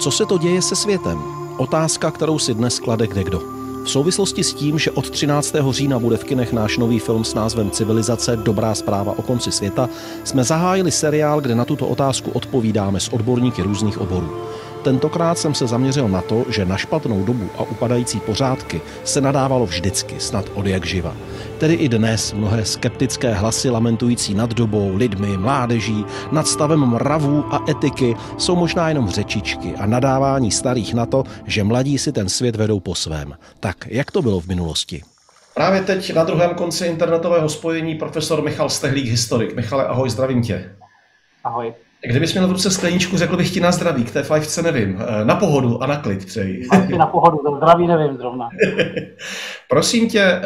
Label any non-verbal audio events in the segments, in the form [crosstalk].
Co se to děje se světem? Otázka, kterou si dnes klade kdekdo. V souvislosti s tím, že od 13. října bude v kinech náš nový film s názvem Civilizace Dobrá zpráva o konci světa, jsme zahájili seriál, kde na tuto otázku odpovídáme s odborníky různých oborů. Tentokrát jsem se zaměřil na to, že na špatnou dobu a upadající pořádky se nadávalo vždycky, snad od jak živa. Tedy i dnes mnohé skeptické hlasy lamentující nad dobou, lidmi, mládeží, nad stavem mravů a etiky jsou možná jenom řečičky a nadávání starých na to, že mladí si ten svět vedou po svém. Tak jak to bylo v minulosti? Právě teď na druhém konci internetového spojení profesor Michal Stehlík, historik. Michale, ahoj, zdravím tě. Ahoj. Kdybys měl v ruce skleničku, řekl bych ti na zdraví, k té fajfce nevím. Eh, na pohodu a na klid přeji. Na [laughs] pohodu, to zdraví nevím zrovna. Prosím tě, eh,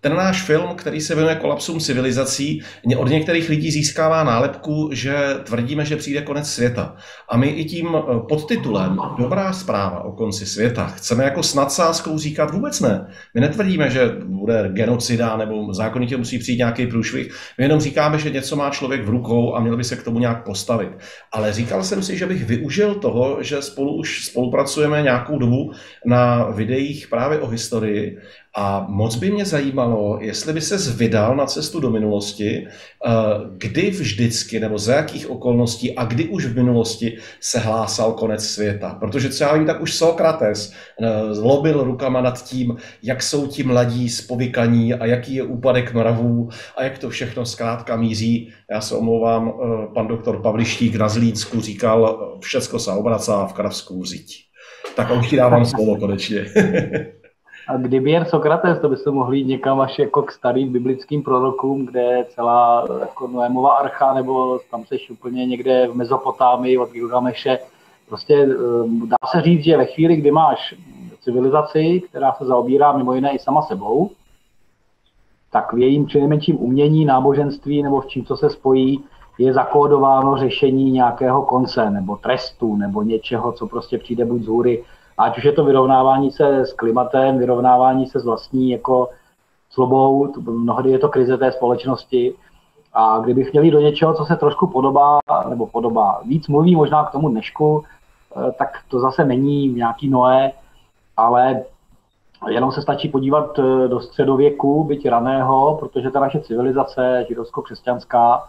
ten náš film, který se věnuje kolapsům civilizací, od některých lidí získává nálepku, že tvrdíme, že přijde konec světa. A my i tím eh, podtitulem Dobrá zpráva o konci světa chceme jako s nadsázkou říkat vůbec ne. My netvrdíme, že bude genocida nebo zákonitě musí přijít nějaký průšvih. My jenom říkáme, že něco má člověk v rukou a měl by se k tomu nějak postavit. Ale říkal jsem si, že bych využil toho, že spolu už spolupracujeme nějakou dobu na videích právě o historii a moc by mě zajímalo, jestli by se vydal na cestu do minulosti, eh, kdy vždycky nebo za jakých okolností a kdy už v minulosti se hlásal konec světa. Protože třeba vím, tak už Sokrates eh, lobil rukama nad tím, jak jsou ti mladí spovykaní a jaký je úpadek mravů a jak to všechno zkrátka míří. Já se omlouvám, eh, pan doktor Pavlištík na Zlínsku říkal, všecko se obracá v kravskou říť. Tak už ti dávám slovo konečně. [laughs] A kdyby jen Sokrates, to by se mohli jít někam až jako k starým biblickým prorokům, kde je celá jako Noémova archa, nebo tam seš úplně někde v Mezopotámii od Gilgameše. Prostě eh, dá se říct, že ve chvíli, kdy máš civilizaci, která se zaobírá mimo jiné i sama sebou, tak v jejím nejmenším umění, náboženství nebo v čím, co se spojí, je zakódováno řešení nějakého konce nebo trestu nebo něčeho, co prostě přijde buď z hůry Ať už je to vyrovnávání se s klimatem, vyrovnávání se s vlastní jako slobou, mnohdy je to krize té společnosti. A kdybych měl do něčeho, co se trošku podobá, nebo podobá, víc mluví možná k tomu dnešku, eh, tak to zase není nějaký Noé, ale jenom se stačí podívat eh, do středověku, byť raného, protože ta naše civilizace židovsko-křesťanská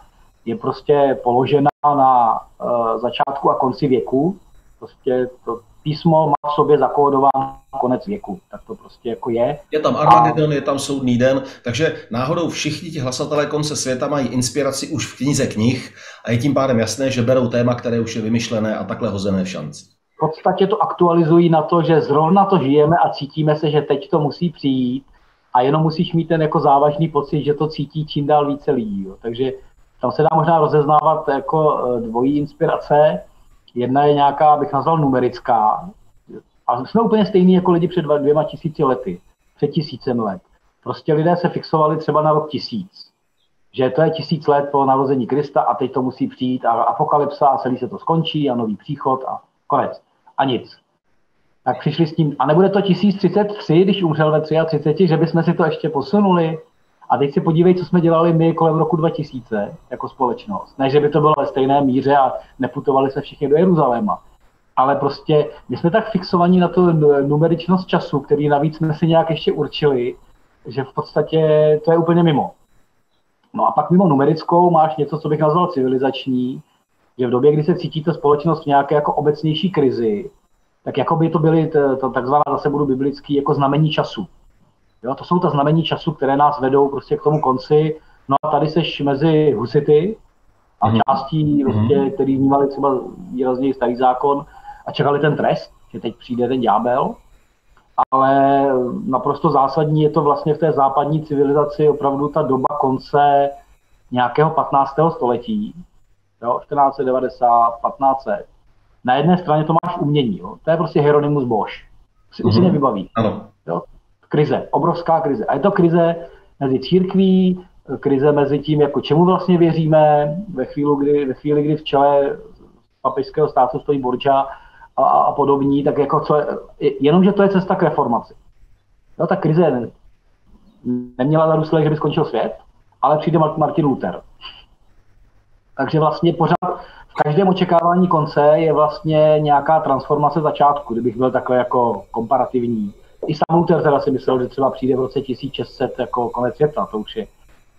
je prostě položena na uh, začátku a konci věku. Prostě to, písmo má v sobě zakódován konec věku. Tak to prostě jako je. Je tam Armagedon, a... je tam soudný den, takže náhodou všichni ti hlasatelé konce světa mají inspiraci už v knize knih a je tím pádem jasné, že berou téma, které už je vymyšlené a takhle hozené v šanci. V podstatě to aktualizují na to, že zrovna to žijeme a cítíme se, že teď to musí přijít a jenom musíš mít ten jako závažný pocit, že to cítí čím dál více lidí. Jo. Takže tam se dá možná rozeznávat jako eh, dvojí inspirace, Jedna je nějaká, bych nazval numerická, a jsme úplně stejní jako lidi před dvěma tisíci lety, před tisícem let. Prostě lidé se fixovali třeba na rok tisíc. Že to je tisíc let po narození Krista a teď to musí přijít a apokalypsa a celý se to skončí a nový příchod a konec. A nic. Tak přišli s tím, a nebude to 1033, když umřel ve 33, že bychom si to ještě posunuli? A teď si podívej, co jsme dělali my kolem roku 2000 jako společnost. Ne, že by to bylo ve stejné míře a neputovali se všichni do Jeruzaléma. Ale prostě my jsme tak fixovaní na tu numeričnost času, který navíc jsme si nějak ještě určili, že v podstatě to je úplně mimo. No a pak mimo numerickou máš něco, co bych nazval civilizační, že v době, kdy se cítí ta společnost v nějaké jako obecnější krizi, tak jako by to byly takzvaná, zase budu biblický, jako znamení času. Jo, to jsou ta znamení času, které nás vedou prostě k tomu konci. No a tady seš mezi husity a mm-hmm. částí, prostě, mm-hmm. který vnímali třeba výrazněji starý zákon a čekali ten trest, že teď přijde ten ďábel. Ale naprosto zásadní je to vlastně v té západní civilizaci opravdu ta doba konce nějakého 15. století, jo, 1490, 1500. Na jedné straně to máš umění, jo. to je prostě Hieronymus Bosch, si mm-hmm. nevybaví. Ano. Jo krize, obrovská krize. A je to krize mezi církví, krize mezi tím, jako čemu vlastně věříme, ve chvíli, kdy, ve chvíli, kdy v čele papežského státu stojí Borča a, a podobní, tak jako co je, jenomže to je cesta k reformaci. Jo, ta krize neměla na Rusle, že by skončil svět, ale přijde Martin Luther. Takže vlastně pořád v každém očekávání konce je vlastně nějaká transformace začátku, kdybych byl takhle jako komparativní. I sam Luther teda si myslel, že třeba přijde v roce 1600 jako konec světa, to už je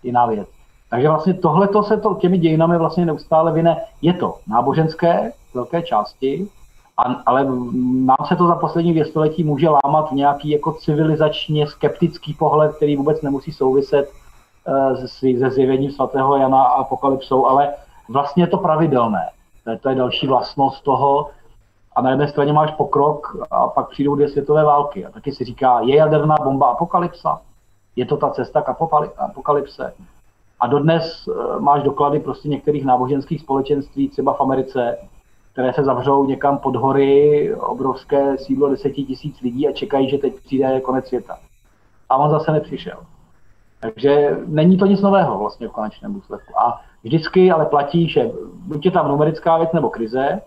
jiná věc. Takže vlastně tohle se to těmi dějinami vlastně neustále vyne. Je to náboženské velké části, a, ale nám se to za poslední dvě století může lámat v nějaký jako civilizačně skeptický pohled, který vůbec nemusí souviset uh, se, se zjevením svatého Jana a apokalypsou, ale vlastně je to pravidelné. To je, to je další vlastnost toho. A na jedné straně máš pokrok a pak přijdou dvě světové války. A taky si říká, je jaderná bomba apokalypsa? Je to ta cesta k apokalypse? A dodnes eh, máš doklady prostě některých náboženských společenství, třeba v Americe, které se zavřou někam pod hory, obrovské sídlo deseti tisíc lidí a čekají, že teď přijde konec světa. A on zase nepřišel. Takže není to nic nového vlastně v konečném důsledku. A vždycky ale platí, že buď je tam numerická věc nebo krize,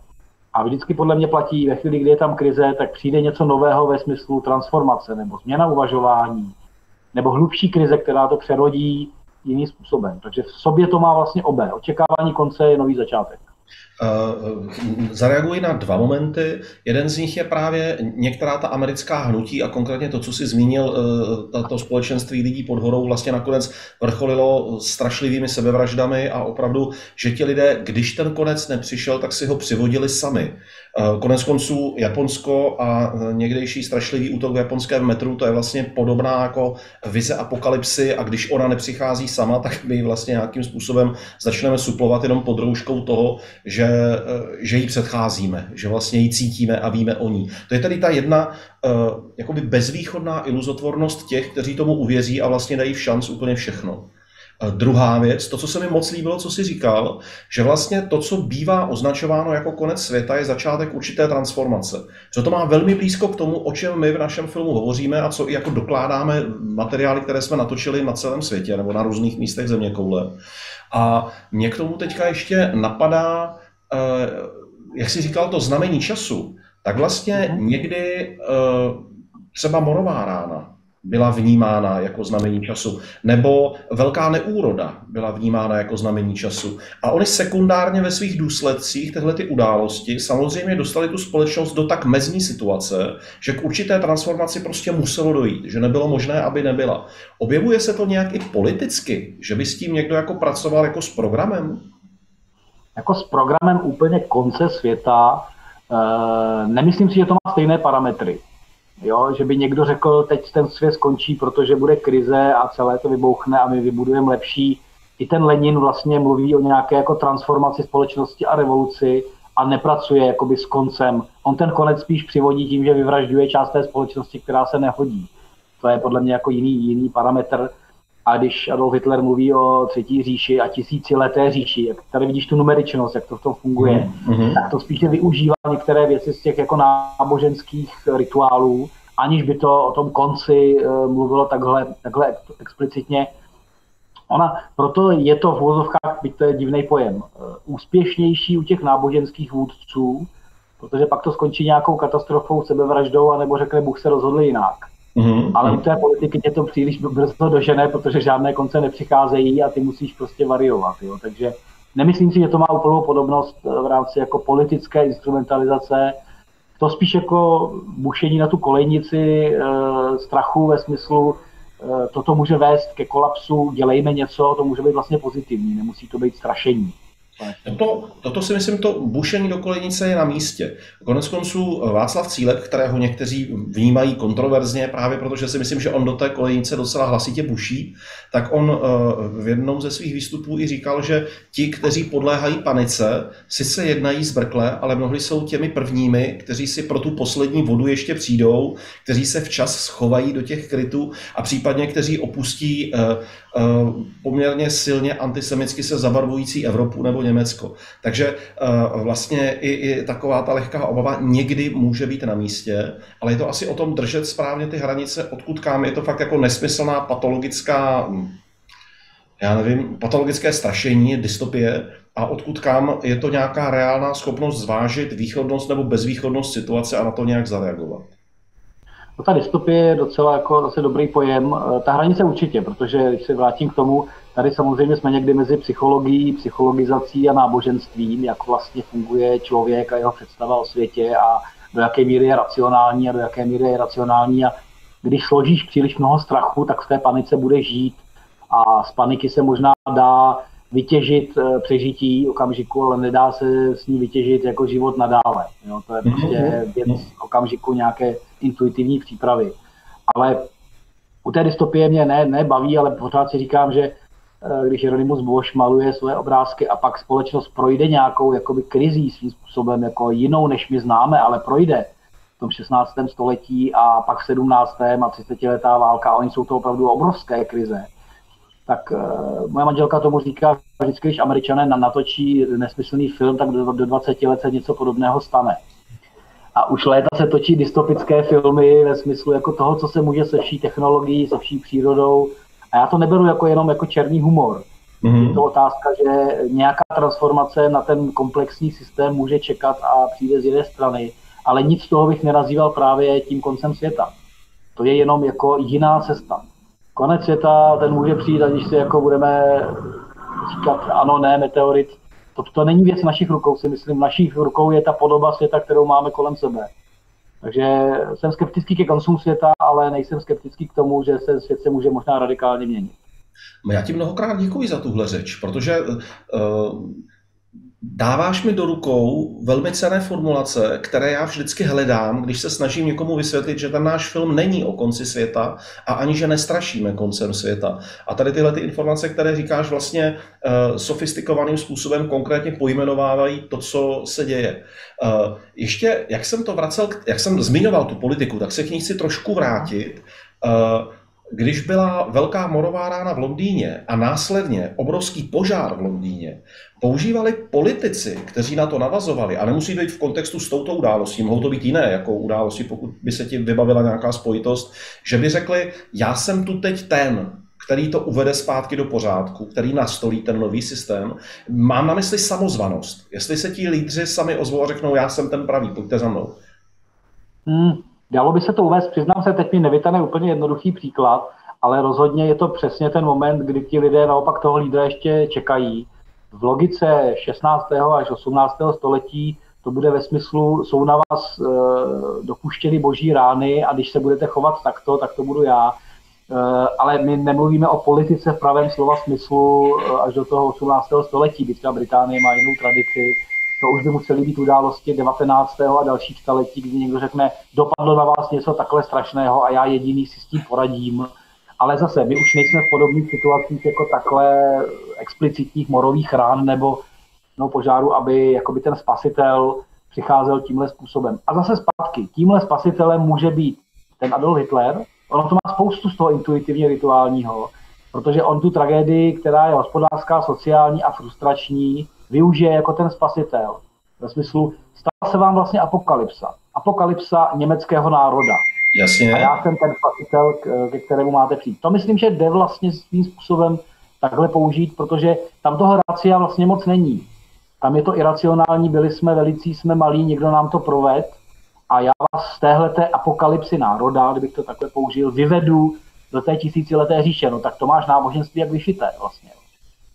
a vždycky podle mě platí, ve chvíli, kdy je tam krize, tak přijde něco nového ve smyslu transformace nebo změna uvažování, nebo hlubší krize, která to přerodí jiným způsobem. Takže v sobě to má vlastně obé. Očekávání konce je nový začátek. Uh, zareaguji na dva momenty. Jeden z nich je právě některá ta americká hnutí a konkrétně to, co si zmínil, uh, to společenství lidí pod horou vlastně nakonec vrcholilo strašlivými sebevraždami a opravdu, že ti lidé, když ten konec nepřišel, tak si ho přivodili sami. Uh, konec konců Japonsko a někdejší strašlivý útok v japonském metru, to je vlastně podobná jako vize apokalypsy a když ona nepřichází sama, tak my vlastně nějakým způsobem začneme suplovat jenom pod rouškou toho, že, eh, že jí předcházíme, že vlastně ji cítíme a víme o ní. To je tedy ta jedna jakoby bezvýchodná iluzotvornost těch, kteří tomu uvěří a vlastně dají v šanc úplně všechno. Druhá věc, to, co se mi moc líbilo, co si říkal, že vlastně to, co bývá označováno jako konec světa, je začátek určité transformace. Že to má velmi blízko k tomu, o čem my v našem filmu hovoříme a co i jako dokládáme materiály, které jsme natočili na celém světě nebo na různých místech země koule. A mě k tomu teďka ještě napadá, eh, jak jsi říkal, to znamení času, tak vlastně mhm. někdy eh, třeba morová rána, byla vnímána jako znamení času, nebo velká neúroda byla vnímána jako znamení času. A oni sekundárně ve svých důsledcích tyhle ty události samozřejmě dostali tu společnost do tak mezní situace, že k určité transformaci prostě muselo dojít, že nebylo možné, aby nebyla. Objevuje se to nějak i politicky, že by s tím někdo jako pracoval jako s programem? Jako s programem úplně konce světa, e, nemyslím si, že to má stejné parametry. Jo, že by někdo řekl, teď ten svět skončí, protože bude krize a celé to vybouchne a my vybudujeme lepší. I ten Lenin vlastně mluví o nějaké jako transformaci společnosti a revoluci a nepracuje jakoby s koncem. On ten konec spíš přivodí tím, že vyvražďuje část té společnosti, která se nehodí. To je podle mě jako jiný, jiný parametr. A když Adolf Hitler mluví o třetí říši a tisícileté říši, jak tady vidíš tu numeričnost, jak to v tom funguje, mm-hmm. tak to spíše využívá některé věci z těch jako náboženských rituálů, aniž by to o tom konci uh, mluvilo takhle, takhle explicitně. Ona, proto je to v úvozovkách, byť to je divný pojem, uh, úspěšnější u těch náboženských vůdců, protože pak to skončí nějakou katastrofou, sebevraždou, anebo řekne, Bůh se rozhodl jinak. Mm-hmm. Ale u té politiky tě to příliš brzo dožené, protože žádné konce nepřicházejí a ty musíš prostě variovat. Jo? Takže nemyslím si, že to má úplnou podobnost eh, v rámci jako politické instrumentalizace. To spíš jako bušení na tu kolejnici e, strachu ve smyslu, e, toto může vést ke kolapsu, dělejme něco, to může být vlastně pozitivní, nemusí to být strašení. Toto, toto si myslím, to bušení do kolejnice je na místě. Konec konců Václav Cílek, kterého někteří vnímají kontroverzně, právě protože si myslím, že on do té kolejnice docela hlasitě buší, tak on eh, v jednom ze svých výstupů i říkal, že ti, kteří podléhají panice, sice jednají zbrkle, ale mnohdy jsou těmi prvními, kteří si pro tu poslední vodu ještě přijdou, kteří se včas schovají do těch krytů a případně kteří opustí eh, eh, poměrně silně antisemicky se zabarvující Evropu nebo Německo. Takže vlastně i, i taková ta lehká obava někdy může být na místě, ale je to asi o tom držet správně ty hranice, odkud kam. Je to fakt jako nesmyslná patologická já nevím, patologické strašení, dystopie a odkud kam je to nějaká reálná schopnost zvážit východnost nebo bezvýchodnost situace a na to nějak zareagovat. No ta dystopie je docela jako zase dobrý pojem. Eh, ta hranice určitě, protože když se vrátím k tomu, tady samozřejmě jsme někdy mezi psychologií, psychologizací a náboženstvím, jak vlastně funguje člověk a jeho představa o světě a do jaké míry je racionální a do jaké míry je racionální a když složíš příliš mnoho strachu, tak v té panice bude žít a z paniky se možná dá vytěžit eh, přežití okamžiku, ale nedá se s ní vytěžit jako život nadále. Jo? To je mhm. prostě věc okamžiku nějaké intuitivní přípravy. Ale u té dystopie mě ne, ne baví, ale pořád si říkám, že eh, když Jeronimus Bosch maluje své obrázky a pak společnost projde nějakou jakoby krizí svým způsobem, jako jinou, než my známe, ale projde v tom 16. století a pak v 17. a 30 letá válka, a oni jsou to opravdu obrovské krize, tak uh, moje manželka tomu říká, vždycky, když američané natočí nesmyslný film, tak do, do 20 let se něco podobného stane. A už léta se točí dystopické filmy ve smyslu jako toho, co se může se vší technologií, se vší přírodou. A já to neberu jako jenom jako černý humor. Mm-hmm. Je to otázka, že nějaká transformace na ten komplexní systém může čekat a přijde z jedné strany, ale nic z toho bych nenazýval právě tím koncem světa. To je jenom jako jiná cesta konec světa, ten může přijít, aniž si jako budeme říkat ano, ne, meteorit. To, to není věc našich rukou, si myslím. Našich rukou je ta podoba světa, kterou máme kolem sebe. Takže jsem skeptický ke koncům světa, ale nejsem skeptický k tomu, že se svět se může možná radikálně měnit. Já ti mnohokrát děkuji za tuhle řeč, protože uh, dáváš mi do rukou velmi cené formulace, které já vždycky hledám, když se snažím někomu vysvětlit, že ten náš film není o konci světa a ani, že nestrašíme koncem světa. A tady tyhle ty informace, které říkáš vlastně uh, sofistikovaným způsobem konkrétně pojmenovávají to, co se děje. Uh, ještě, jak jsem to vracel, jak jsem zmiňoval tu politiku, tak se k ní chci trošku vrátit. Uh, když byla velká morová rána v Londýně a následně obrovský požár v Londýně, používali politici, kteří na to navazovali, a nemusí být v kontextu s touto událostí, mohou to být jiné jako události, pokud by se ti vybavila nějaká spojitost, že by řekli, já jsem tu teď ten, který to uvede zpátky do pořádku, který nastolí ten nový systém. Mám na mysli samozvanost. Jestli se ti lídři sami ozvou a řeknou, já jsem ten pravý, pojďte za mnou. Hmm, Dalo by se to uvést, přiznám se, teď mi nevytane úplně jednoduchý příklad, ale rozhodně je to přesně ten moment, kdy ti lidé naopak toho lídra ještě čekají. V logice 16. až 18. století to bude ve smyslu, jsou na vás e, dopuštěny boží rány a když se budete chovat takto, tak to budu já. E, ale my nemluvíme o politice v pravém slova smyslu e, až do toho 18. století, byť Británie má jinou tradici to už by musely být události 19. a dalších staletí, kdy někdo řekne, dopadlo na vás něco takhle strašného a já jediný si s tím poradím. Ale zase, my už nejsme v podobných situacích jako takhle explicitních morových rán nebo no, požáru, aby jakoby ten spasitel přicházel tímhle způsobem. A zase zpátky, tímhle spasitelem může být ten Adolf Hitler, ono to má spoustu z toho intuitivně rituálního, protože on tu tragédii, která je hospodářská, sociální a frustrační, využije jako ten spasitel. Ve smyslu, stala se vám vlastně apokalypsa. Apokalypsa německého národa. Jasně. A já jsem ten spasitel, ke kterému máte přijít. To myslím, že jde vlastně svým způsobem takhle použít, protože tam toho racia vlastně moc není. Tam je to iracionální, byli jsme velicí, jsme malí, někdo nám to proved a já vás z téhleté apokalypsy národa, kdybych to takhle použil, vyvedu do té tisícileté říše. No tak to máš náboženství jak vyšité vlastně.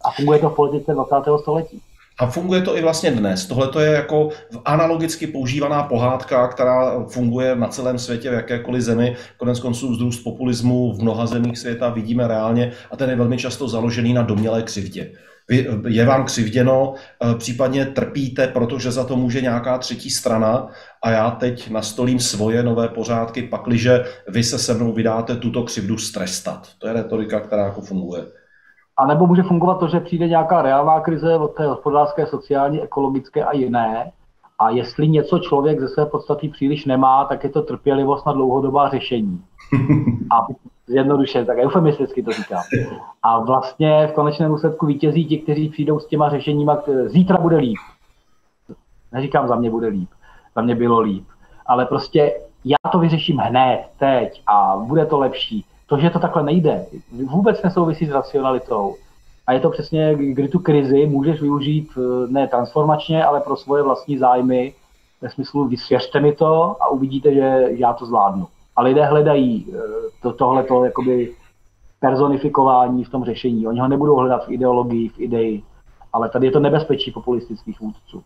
A funguje to v politice 20. století. A funguje to i vlastně dnes. Tohle to je jako analogicky používaná pohádka, která funguje na celém světě, v jakékoliv zemi. Konec konců vzrůst populismu v mnoha zemích světa vidíme reálně a ten je velmi často založený na domělé křivdě. Je vám křivděno, eh, případně trpíte, protože za to může nějaká třetí strana a já teď nastolím svoje nové pořádky, pakliže vy se se mnou vydáte tuto křivdu strestat. To je retorika, která jako funguje. A nebo může fungovat to, že přijde nějaká reálná krize od té hospodářské, sociální, ekologické a jiné. A jestli něco člověk ze své podstaty příliš nemá, tak je to trpělivost na dlouhodobá řešení. [laughs] A zjednodušen, tak eufemisticky to říkám. A vlastně v konečném důsledku vítězí ti, kteří přijdou s těma řešeníma, zítra bude líp. Neříkám, za mě bude líp, za mě bylo líp. Ale prostě já to vyřeším hned, teď a bude to lepší. To, že to takhle nejde, vůbec nesouvisí s racionalitou. A je to přesně, kdy tu krizi můžeš využít eh, ne transformačně, ale pro svoje vlastní zájmy, ve smyslu vysvěřte mi to a uvidíte, že já to zvládnu. A lidé hledají eh, to, tohleto jakoby personifikování v tom řešení. Oni ho nebudou hledat v ideologii, v ideji, ale tady je to nebezpečí populistických vůdců.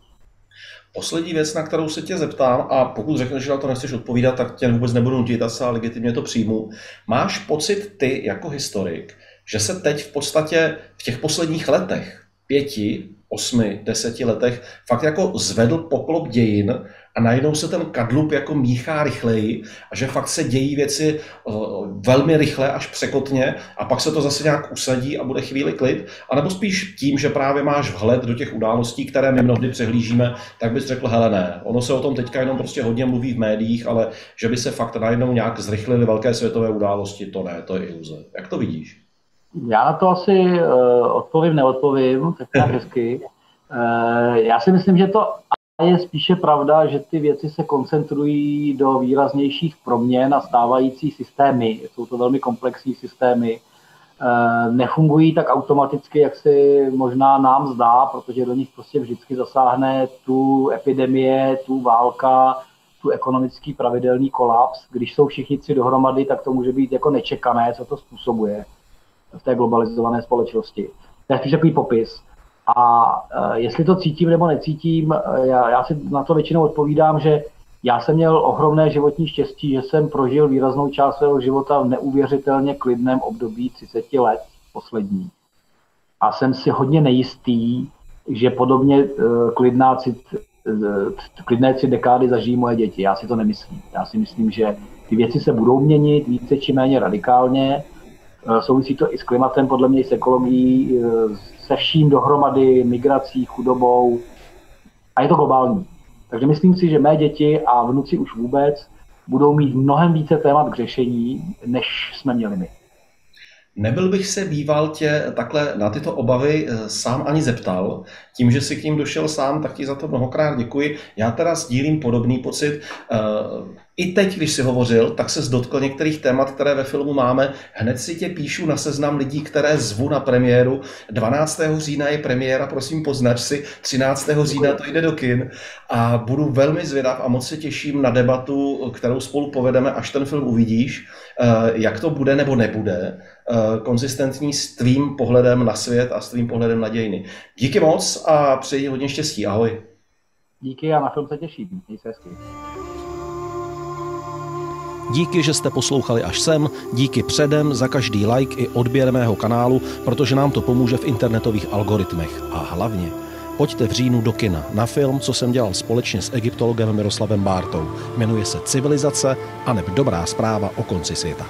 Poslední věc, na kterou se tě zeptám, a pokud řekneš, že na to nechceš odpovídat, tak tě vůbec nebudu nutit, a legitimně to přijmu. Máš pocit ty jako historik, že se teď v podstatě v těch posledních letech, pěti, osmi, deseti letech, fakt jako zvedl poklop dějin a najednou se ten kadlub jako míchá rychleji a že fakt se dějí věci uh, velmi rychle až překotně a pak se to zase nějak usadí a bude chvíli klid, anebo spíš tím, že právě máš vhled do těch událostí, které my mnohdy přehlížíme, tak bys řekl, hele ne, ono se o tom teďka jenom prostě hodně mluví v médiích, ale že by se fakt najednou nějak zrychlily velké světové události, to ne, to je iluze. Jak to vidíš? Já na to asi uh, odpovím, neodpovím, tak nějak hezky. Uh, já si myslím, že to je spíše pravda, že ty věci se koncentrují do výraznějších proměn a stávající systémy. Jsou to velmi komplexní systémy. Uh, nefungují tak automaticky, jak si možná nám zdá, protože do nich prostě vždycky zasáhne tu epidemie, tu válka, tu ekonomický pravidelný kolaps. Když jsou všichni tři dohromady, tak to může být jako nečekané, co to způsobuje v té globalizované společnosti. To je spíš takový popis. A uh, jestli to cítím nebo necítím, uh, já, já si na to většinou odpovídám, že já jsem měl ohromné životní štěstí, že jsem prožil výraznou část svého života v neuvěřitelně klidném období 30 let poslední. A jsem si hodně nejistý, že podobně uh, klidná klidné tři dekády zažijí moje děti. Já si to nemyslím. Já si myslím, že ty věci se budou měnit více či méně radikálně Eh, souvisí to i s klimatem, podle mě i s ekologií, eh, se vším dohromady, migrací, chudobou. A je to globální. Takže myslím si, že mé děti a vnuci už vůbec budou mít mnohem více témat k řešení, než jsme měli my. Nebyl bych se býval tě takhle na tyto obavy eh, sám ani zeptal. Tím, že si k ním došel sám, tak ti za to mnohokrát děkuji. Já teda sdílím podobný pocit. I teď, když si hovořil, tak se dotkl některých témat, které ve filmu máme. Hned si tě píšu na seznam lidí, které zvu na premiéru. 12. října je premiéra, prosím poznač si. 13. října to jde do kin. A budu velmi zvědav a moc se těším na debatu, kterou spolu povedeme, až ten film uvidíš, eh, jak to bude nebo nebude eh, konzistentní s tvým pohledem na svět a s tvým pohledem na dějiny. Díky moc a přeji hodně štěstí. Ahoj. Díky a na film se těším. Měj se hezky. Díky, že jste poslouchali až sem, díky předem za každý like i odběr mého kanálu, protože nám to pomůže v internetových algoritmech. A hlavně, pojďte v říjnu do kina na film, co jsem dělal společně s egyptologem Miroslavem Bártou. Jmenuje se Civilizace a neb Dobrá zpráva o konci světa.